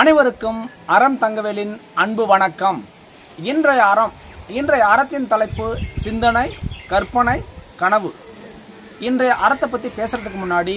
அனைவருக்கும் அறம் தங்கவேலின் அன்பு வணக்கம். இன்றைய அறம் இன்றைய அறத்தின் தலைப்பு சிந்தனை கற்பனை கனவு. இன்றைய அறத்தை பற்றி பேசுறதுக்கு முன்னாடி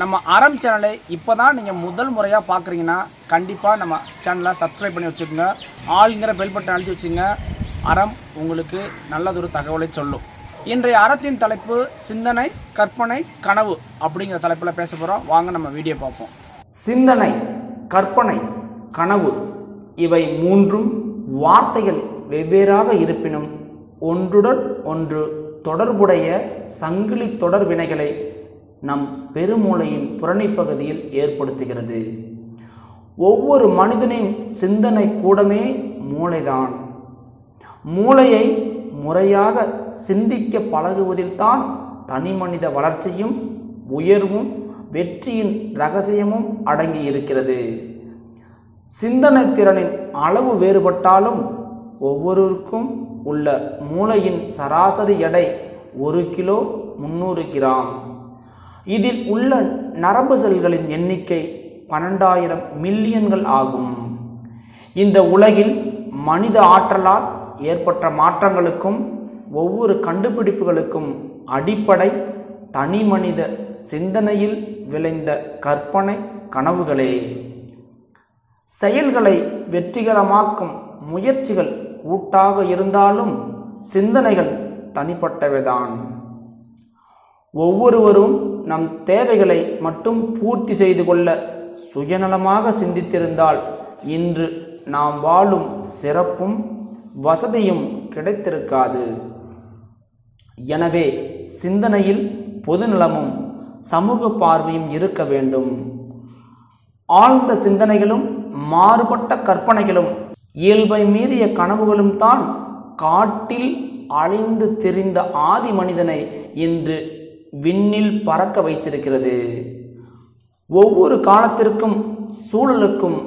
நம்ம அறம் சேனலை இப்போதான் நீங்கள் முதல் முறையாக பார்க்குறீங்கன்னா கண்டிப்பாக நம்ம சேனலை சப்ஸ்கிரைப் பண்ணி வச்சுக்கோங்க. ஆளுங்கிற பெல் பட்டன் அழுத்தி வச்சுங்க அறம் உங்களுக்கு நல்லதொரு தகவலை சொல்லும். இன்றைய அறத்தின் தலைப்பு சிந்தனை கற்பனை கனவு அப்படிங்கிற தலைப்பில் பேச போகிறோம் வாங்க நம்ம வீடியோ பார்ப்போம். சிந்தனை. கற்பனை கனவு இவை மூன்றும் வார்த்தைகள் வெவ்வேறாக இருப்பினும் ஒன்றுடன் ஒன்று தொடர்புடைய சங்கிலி தொடர் வினைகளை நம் பெருமூளையின் புறணிப்பகுதியில் ஏற்படுத்துகிறது. ஒவ்வொரு மனிதனின் சிந்தனை கூடமே மூளைதான். மூளையை முறையாக சிந்திக்க பழகுவதில்தான் தனிமனித வளர்ச்சியும் உயர்வும் வெற்றியின் ரகசியமும் அடங்கி இருக்கிறது. சிந்தனை திறனின் அளவு வேறுபட்டாலும் ஒவ்வொருவருக்கும் உள்ள மூளையின் சராசரி எடை ஒரு கிலோ முந்நூறு கிராம். இதில் உள்ள நரம்பு செல்களின் எண்ணிக்கை பன்னெண்டாயிரம் மில்லியன்கள் ஆகும். இந்த உலகில் மனித ஆற்றலால் ஏற்பட்ட மாற்றங்களுக்கும் ஒவ்வொரு கண்டுபிடிப்புகளுக்கும் அடிப்படை தனி மனித சிந்தனையில் விளைந்த கற்பனை கனவுகளே. செயல்களை வெற்றிகரமாக்கும் முயற்சிகள் கூட்டாக இருந்தாலும் சிந்தனைகள் தனிப்பட்டவைதான். ஒவ்வொருவரும் நம் தேவைகளை மட்டும் பூர்த்தி செய்து கொள்ள சுயநலமாக சிந்தித்திருந்தால் இன்று நாம் வாழும் சிறப்பும் வசதியும் கிடைத்திருக்காது. எனவே சிந்தனையில் பொதுநலமும் சமூக பார்வையும் இருக்க வேண்டும். ஆழ்ந்த சிந்தனைகளும் மாறுபட்ட கற்பனைகளும் இயல்பை மீறிய கனவுகளும் தான் காட்டில் அழிந்து தெரிந்த ஆதி மனிதனை இன்று விண்ணில் பறக்க வைத்திருக்கிறது. ஒவ்வொரு காலத்திற்கும் சூழலுக்கும்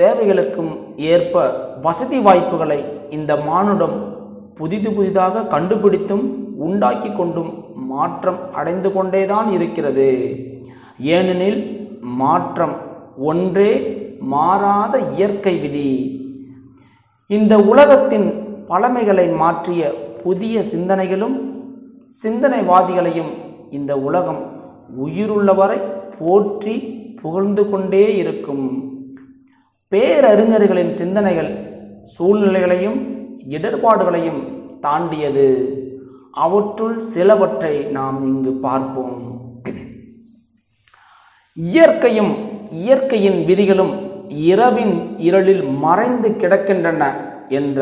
தேவைகளுக்கும் ஏற்ப வசதி வாய்ப்புகளை இந்த மானுடம் புதிது புதிதாக கண்டுபிடித்தும் உண்டாக்கி கொண்டும் மாற்றம் அடைந்து கொண்டேதான் இருக்கிறது. ஏனெனில் மாற்றம் ஒன்றே மாறாத இயற்கை விதி. இந்த உலகத்தின் பழமைகளை மாற்றிய புதிய சிந்தனைகளும் சிந்தனைவாதிகளையும் இந்த உலகம் உயிருள்ளவரை போற்றி புகழ்ந்து கொண்டே இருக்கும். பேரறிஞர்களின் சிந்தனைகள் சூழ்நிலைகளையும் இடர்பாடுகளையும் தாண்டியது. அவற்றுள் சிலவற்றை நாம் இங்கு பார்ப்போம். இயற்கையும் இயற்கையின் விதிகளும் இரவின் இருளில் மறைந்து கிடக்கின்றன என்ற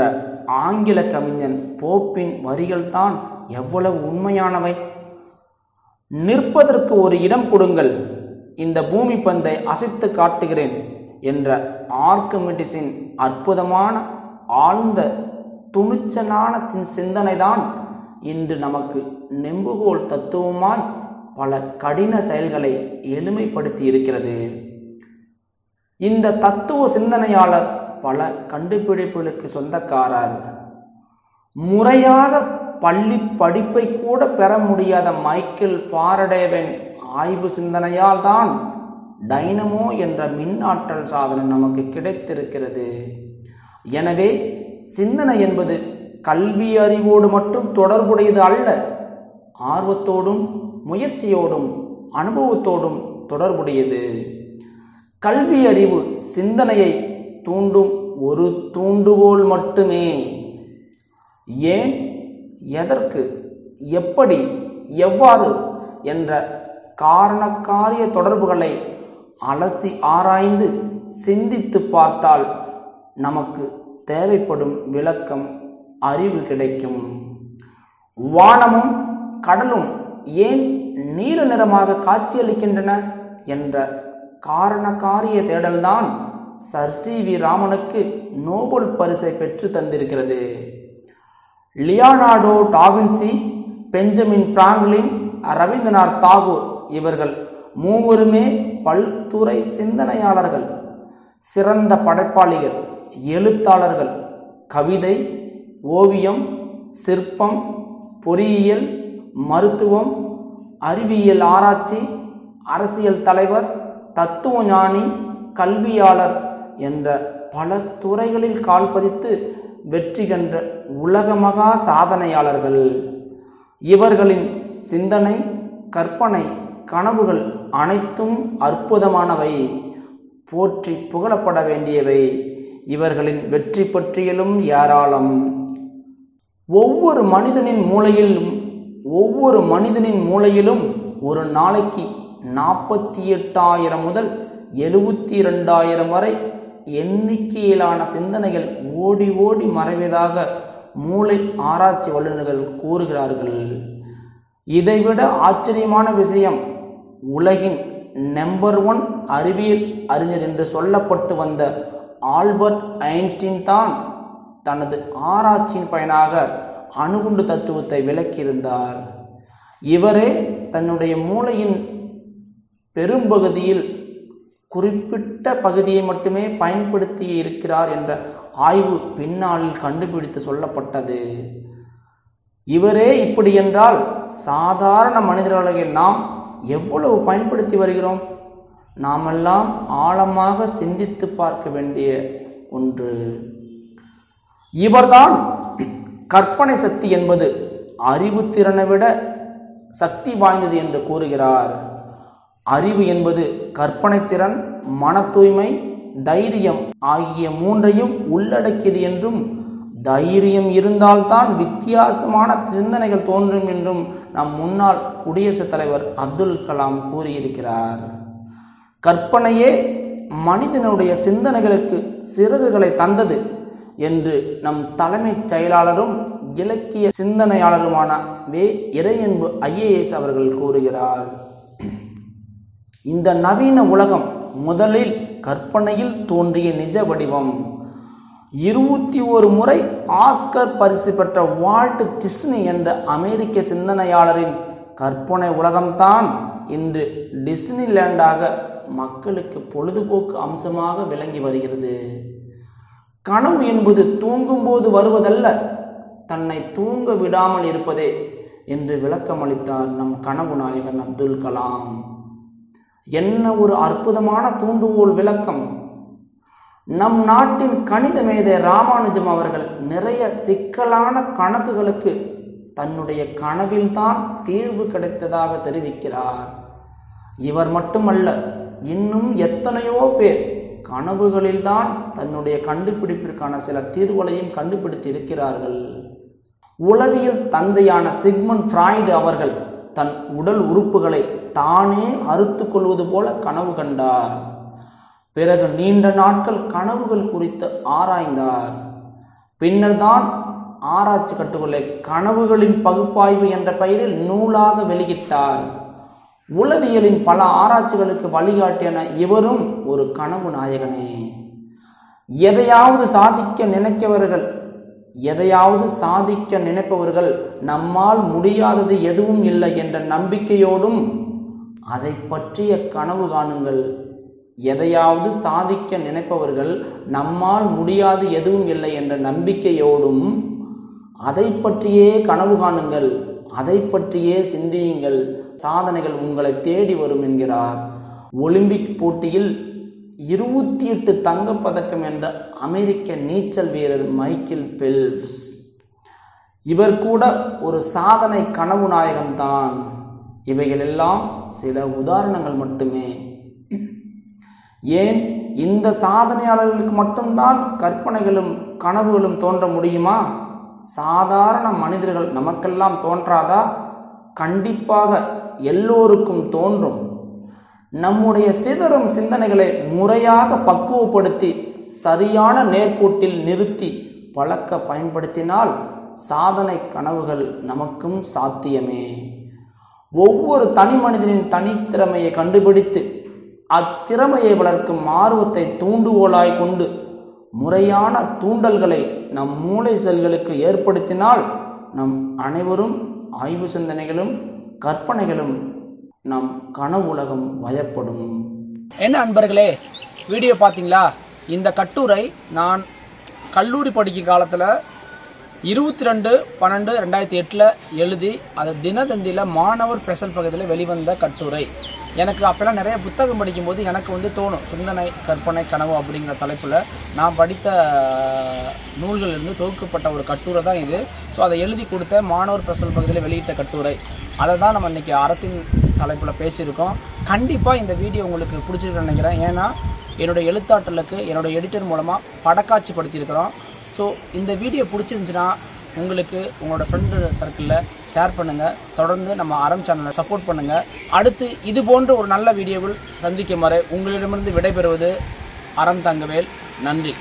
ஆங்கில கவிஞன் போப்பின் வரிகள்தான் எவ்வளவு உண்மையானவை. நிற்பதற்கு ஒரு இடம் கொடுங்கள் இந்த பூமி பந்தை அசைத்து காட்டுகிறேன் என்ற ஆர்க்குமெடிஸின் அற்புதமான ஆழ்ந்த துணிச்சலான சிந்தனைதான் இன்று நமக்கு நெம்புகோல் தத்துவமாய் பல கடின செயல்களை எளிமைப்படுத்தி இருக்கிறது. இந்த தத்துவ சிந்தனையாளர் பல கண்டுபிடிப்புகளுக்கு சொந்தக்காரர். முறையாக பள்ளி படிப்பை கூட பெற முடியாத மைக்கேல் ஃபாரடேவின் ஆய்வு சிந்தனையால் தான் டைனமோ என்ற மின்னாற்றல் சாதனம் நமக்கு கிடைத்திருக்கிறது. எனவே சிந்தனை என்பது கல்வி அறிவோடு மட்டும் தொடர்புடையது அல்ல. ஆர்வத்தோடும் முயற்சியோடும் அனுபவத்தோடும் தொடர்புடையது. கல்வி அறிவு சிந்தனையை தூண்டும் ஒரு தூண்டுகோல் மட்டுமே. ஏன்? எதற்கு? எப்படி? எவ்வாறு? என்ற காரணக்காரிய தொடர்புகளை அலசி ஆராய்ந்து சிந்தித்து பார்த்தால் நமக்கு தேவைப்படும் விளக்கம் அறிவு கிடைக்கும். வானமும் கடலும் ஏன் நீல நிறமாக காட்சியளிக்கின்றன என்ற காரணக்காரிய தேடல்தான் சர் சி வி ராமனுக்கு நோபல் பரிசை பெற்று தந்திருக்கிறது. Leonardo da Vinci Benjamin Franklin Rabindranath Tagore இவர்கள் மூவருமே பல்துறை சிந்தனையாளர்கள் சிறந்த படைப்பாளிகள் எழுத்தாளர்கள் கவிதை ஓவியம் சிற்பம் பொறியியல் மருத்துவம் அறிவியல் ஆராய்ச்சி அரசியல் தலைவர் தத்துவ ஞானி கல்வியாளர் என்ற பல துறைகளில் கால் பதித்து வெற்றி கன்ற உலகமகா சாதனையாளர்கள். இவர்களின் சிந்தனை கற்பனை கனவுகள் அனைத்தும் அற்புதமானவை. போற்றி புகழப்பட வேண்டியவை. இவர்களின் வெற்றி பற்றியலும் ஏராளம். ஒவ்வொரு மனிதனின் மூளையில் ஒவ்வொரு மனிதனின் மூளையிலும் ஒரு நாளைக்கு நாற்பத்தி எட்டாயிரம் முதல் எழுபத்தி ரெண்டாயிரம் வரை எண்ணிக்கையிலான சிந்தனைகள் ஓடி ஓடி மறைவதாக மூளை ஆராய்ச்சி வல்லுநர்கள் கூறுகிறார்கள். இதைவிட ஆச்சரியமான விஷயம் உலகின் நம்பர் ஒன் அறிவியல் அறிஞர் என்று சொல்லப்பட்டு வந்த ஆல்பர்ட் ஐன்ஸ்டீன் தான் தனது ஆராய்ச்சியின் பயனாக அணுகுண்டு தத்துவத்தை விளக்கியிருந்தார். இவரே தன்னுடைய மூளையின் பெரும்பகுதியில் குறிப்பிட்ட பகுதியை மட்டுமே பயன்படுத்தி இருக்கிறார் என்ற ஆய்வு பின்னாளில் கண்டுபிடித்து சொல்லப்பட்டது. இவரே இப்படி என்றால் சாதாரண மனிதர்களாகிய நாம் எவ்வளவு பயன்படுத்தி வருகிறோம்? நாமெல்லாம் ஆழமாக சிந்தித்து பார்க்க வேண்டிய ஒன்று. இவர்தான் கற்பனை சக்தி என்பது அறிவுத்திறனை விட சக்தி வாய்ந்தது என்று கூறுகிறார். அறிவு என்பது கற்பனை திறன் மன தூய்மை தைரியம் ஆகிய மூன்றையும் உள்ளடக்கியது என்றும் தைரியம் இருந்தால்தான் வித்தியாசமான சிந்தனைகள் தோன்றும் என்றும் நம் முன்னாள் குடியரசுத் தலைவர் அப்துல் கலாம் கூறியிருக்கிறார். கற்பனையே மனிதனுடைய சிந்தனைகளுக்கு சிறகுகளை தந்தது. என்று நம் தலைமைச் செயலாளரும் இலக்கிய சிந்தனையாளருமான வே. இறையன்பு ஐஏஎஸ் அவர்கள் கூறுகிறார். இந்த நவீன உலகம் முதலில் கற்பனையில் தோன்றிய நிஜ வடிவம். இருபத்தி ஒரு முறை ஆஸ்கர் பரிசு பெற்ற வால்ட் டிஸ்னி என்ற அமெரிக்க சிந்தனையாளரின் கற்பனை உலகம்தான் இன்று டிஸ்னிலேண்டாக மக்களுக்கு பொழுதுபோக்கு அம்சமாக விளங்கி வருகிறது. கனவு என்பது தூங்கும்போது வருவதல்ல தன்னை தூங்க விடாமல் இருப்பதே என்று விளக்கமளித்தார் நம் கனவு நாயகன் அப்துல் கலாம். என்ன ஒரு அற்புதமான தூண்டுகோல் விளக்கம். நம் நாட்டின் கணித மேதை ராமானுஜம் அவர்கள் நிறைய சிக்கலான கணக்குகளுக்கு தன்னுடைய கனவில்தான் தீர்வு கிடைத்ததாக தெரிவிக்கிறார். இவர் மட்டுமல்ல இன்னும் எத்தனையோ பேர் கனவுகளில்தான் தன்னுடைய கண்டுபிடிப்பிற்கான சில தீர்வுகளையும் கண்டுபிடித்து இருக்கிறார்கள். உளவியல் தந்தையான சிக்மன் ஃப்ராய்டு அவர்கள் தன் உடல் உறுப்புகளை தானே அறுத்து கொள்வது போல கனவு கண்டார். பிறகு நீண்ட நாட்கள் கனவுகள் குறித்து ஆராய்ந்தார். பின்னர் தான் ஆராய்ச்சி கட்டுக்கொள்ள கனவுகளின் பகுப்பாய்வு என்ற பெயரில் நூலாக வெளியிட்டார். உளவியலின் பல ஆராய்ச்சிகளுக்கு வழிகாட்டியன இவரும் ஒரு கனவு நாயகனே. எதையாவது சாதிக்க நினைக்கவர்கள் எதையாவது சாதிக்க நினைப்பவர்கள் நம்மால் முடியாதது எதுவும் இல்லை என்ற நம்பிக்கையோடும் அதை பற்றிய கனவு காணுங்கள். எதையாவது சாதிக்க நினைப்பவர்கள் நம்மால் முடியாது எதுவும் இல்லை என்ற நம்பிக்கையோடும் அதை பற்றியே கனவு காணுங்கள். அதை பற்றியே சிந்தியுங்கள். சாதனைகள் உங்களை தேடி வரும் என்கிறார். ஒலிம்பிக் போட்டியில் இருபத்தி எட்டு தங்கப்பதக்கம் என்ற அமெரிக்க நீச்சல் வீரர் மைக்கேல் பெல்ப்ஸ் இவர் கூட ஒரு சாதனை கனவு நாயகன்தான் இவைகளெல்லாம் சில உதாரணங்கள் மட்டுமே. ஏன் இந்த சாதனையாளர்களுக்கு மட்டும்தான் கற்பனைகளும் கனவுகளும் தோன்ற முடியுமா? சாதாரண மனிதர்கள் நமக்கெல்லாம் தோன்றாதா? கண்டிப்பாக எல்லோருக்கும் தோன்றும். நம்முடைய சிதறும் சிந்தனைகளை முறையாக பக்குவப்படுத்தி சரியான நேர்கோட்டில் நிறுத்தி பழக்க பயன்படுத்தினால் சாதனை கனவுகள் நமக்கும் சாத்தியமே. ஒவ்வொரு தனி மனிதனின் தனித்திறமையை கண்டுபிடித்து அத்திறமையை வளர்க்கும் ஆர்வத்தை தூண்டுகோலாய் கொண்டு முறையான தூண்டல்களை நம் மூளை செல்களுக்கு ஏற்படுத்தினால் நம் அனைவரும் ஆய்வு சிந்தனைகளும் கற்பனைகளும் நம் கனவுலகம் வயப்படும் என்ன அன்பர்களே வீடியோ பார்த்தீங்களா? இந்த கட்டுரை நான் கல்லூரி படிக்கும் காலத்தில் இருபத்தி ரெண்டு பன்னெண்டு ரெண்டாயிரத்தி எட்டில் எழுதி அது தினதந்தியில் மாணவர் ஸ்பெஷல் பகுதியில் வெளிவந்த கட்டுரை. எனக்கு அப்போல்லாம் நிறைய புத்தகம் படிக்கும்போது எனக்கு வந்து தோணும் சிந்தனை கற்பனை கனவு அப்படிங்கிற தலைப்பில் நான் படித்த நூல்களிலிருந்து தொகுக்கப்பட்ட ஒரு கட்டுரை தான் இது. ஸோ அதை எழுதி கொடுத்த மாணவர் பிரசல் பகுதியில் வெளியிட்ட கட்டுரை. அதை தான் நம்ம இன்றைக்கி அறத்தின் தலைப்பில் பேசியிருக்கோம். கண்டிப்பாக இந்த வீடியோ உங்களுக்கு பிடிச்சிருக்குன்னு நினைக்கிறேன். ஏன்னா என்னுடைய எழுத்தாற்றலுக்கு என்னோடய எடிட்டர் மூலமாக படக்காட்சி படுத்தியிருக்கிறோம் ஸோ இந்த வீடியோ பிடிச்சிருந்துச்சுன்னா உங்களுக்கு உங்களோட ஃப்ரெண்டு சர்க்கிளில் ஷேர் பண்ணுங்கள் தொடர்ந்து நம்ம அறம் சேனலை சப்போர்ட் பண்ணுங்கள் அடுத்து இது போன்ற ஒரு நல்ல வீடியோவில் சந்திக்கும் வரை உங்களிடமிருந்து விடைபெறுவது அறம் தங்கவேல். நன்றி.